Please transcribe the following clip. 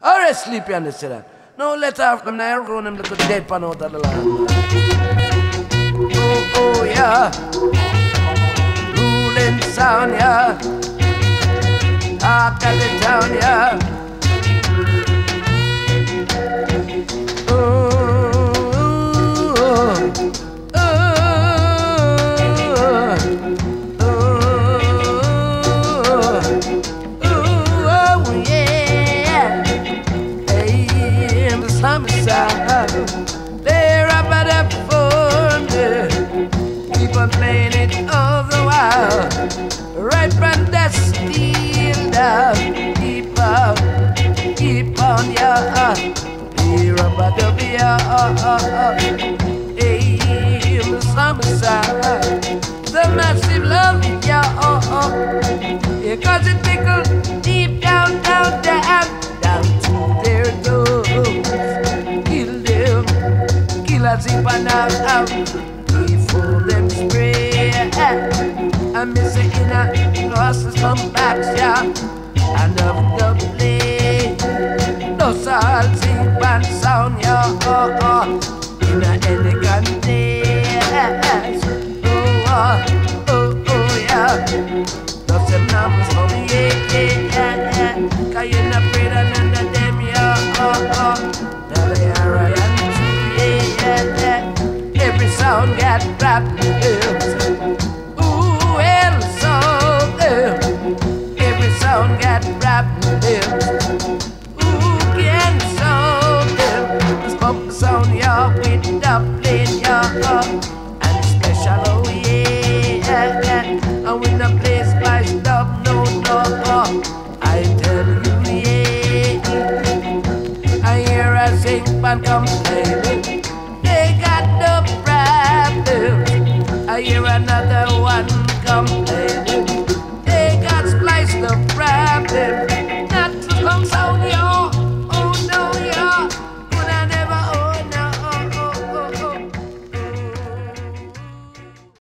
Alright, sleepy understand that. No let off them now run them little dead pan out of the land. Oh, oh, yeah. Ruling sound, yeah. Talk of the town, yeah. The while. Right from the steel down. Keep up, keep on your heart. Here up at the beer. Hey, some side. The massive love, yeah, uh, uh. oh, oh. Yeah, cause it tickles zip and out, um, out. Before them spray. I miss it in a losses come back, yeah. And of the play. No salt, zip and sound, yeah, oh, oh in a elegant Ooh, can so good. This pump sound, yeah, with the plate, yeah, and special, oh yeah. And when the place stop, no, no, I tell you, yeah. I hear a complaining, they got the problem. I hear another one.